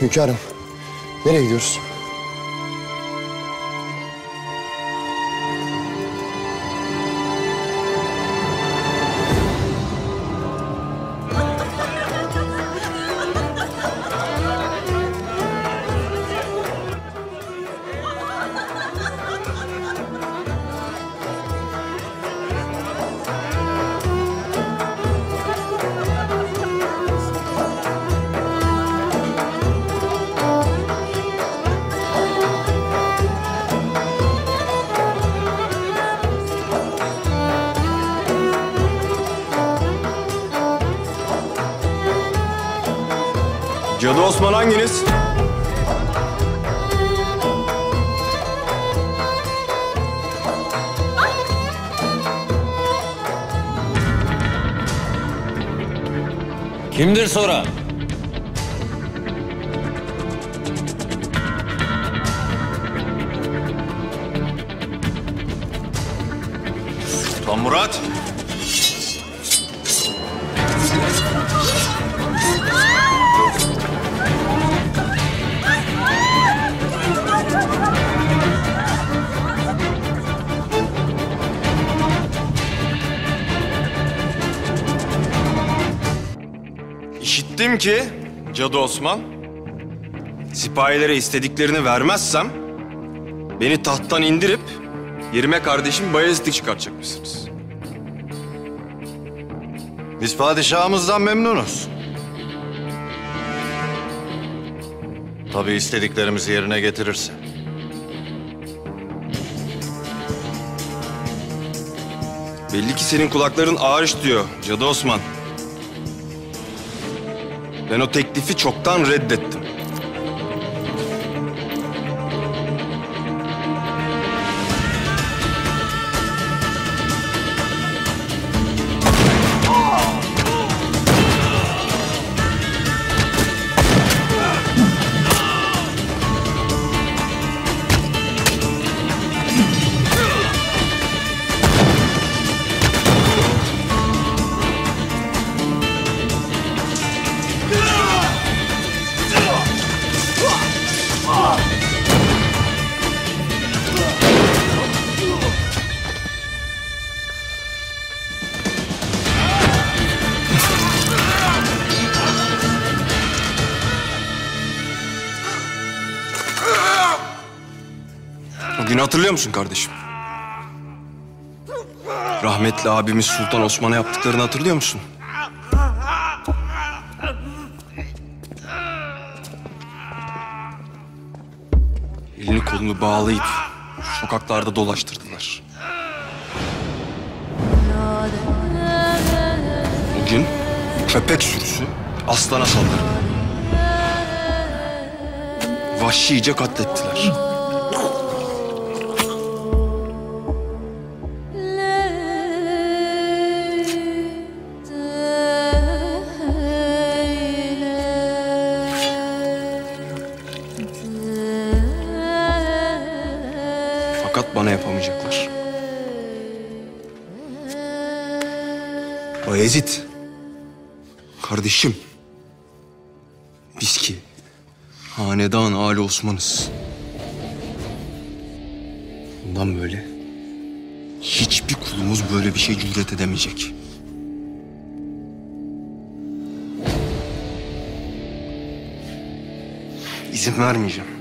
Hünkârım, nereye gidiyoruz? Cadı Osman hanginiz? Kimdir sonra? Sultan Murat. İşittim ki Cadı Osman sipahilere istediklerini vermezsem beni tahttan indirip yerime kardeşim Bayezid'i çıkartacakmışsınız. Biz padişahımızdan memnunuz. Tabii istediklerimizi yerine getirirse. Belli ki senin kulakların ağır işitiyor Cadı Osman. Ben o teklifi çoktan reddettim. O günü hatırlıyor musun kardeşim? Rahmetli abimiz Sultan Osman'a yaptıklarını hatırlıyor musun? Elini kolunu bağlayıp sokaklarda dolaştırdılar. Bugün köpek sürüsü aslana saldırdı. Vahşice katlettiler. Bana yapamayacaklar. Bayezid. Kardeşim. Biz ki hanedan Ali Osman'ız. Bundan böyle hiçbir kulumuz böyle bir şey cüret edemeyecek. İzin vermeyeceğim.